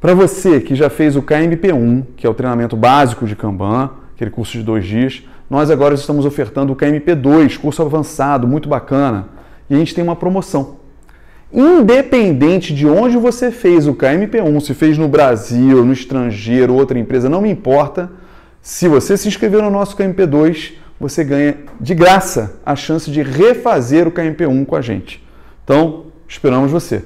Para você que já fez o KMP1, que é o treinamento básico de Kanban, aquele curso de dois dias, nós agora estamos ofertando o KMP2, curso avançado, muito bacana. E a gente tem uma promoção. Independente de onde você fez o KMP1, se fez no Brasil, no estrangeiro, outra empresa, não me importa. Se você se inscrever no nosso KMP2, você ganha de graça a chance de refazer o KMP1 com a gente. Então, esperamos você.